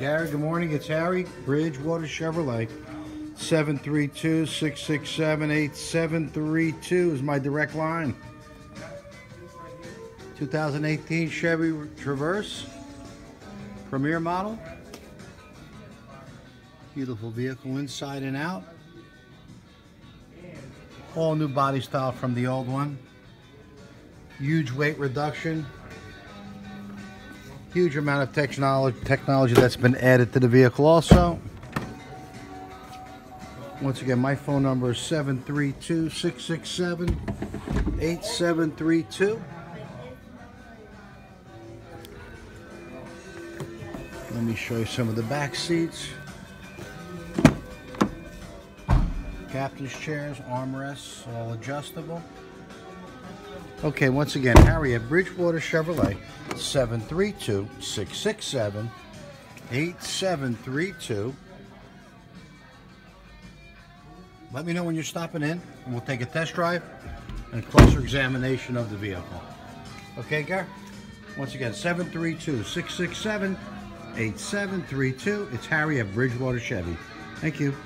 Gary, good morning. It's Harry, Bridgewater Chevrolet. 732-667-8732 is my direct line. 2018 Chevy Traverse. Premier model. Beautiful vehicle inside and out. All new body style from the old one. Huge weight reduction. Huge amount of technology, technology that's been added to the vehicle also. Once again, my phone number is 732-667-8732. Let me show you some of the back seats. Captain's chairs, armrests, all adjustable. Okay, once again, Harry at Bridgewater Chevrolet, 732-667-8732. Let me know when you're stopping in, and we'll take a test drive and a closer examination of the vehicle. Okay, Gar? Once again, 732-667-8732. It's Harry at Bridgewater Chevy. Thank you.